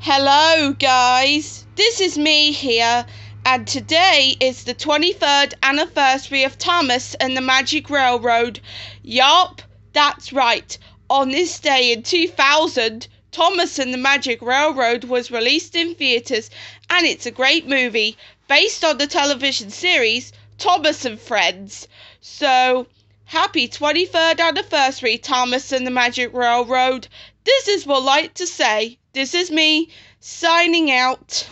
Hello, guys. This is me here, and today is the 23rd anniversary of Thomas and the Magic Railroad. Yup, that's right. On this day in 2000, Thomas and the Magic Railroad was released in theaters, and it's a great movie based on the television series Thomas and Friends. So, happy 23rd anniversary, Thomas and the Magic Railroad. This is what I like to say. This is me signing out.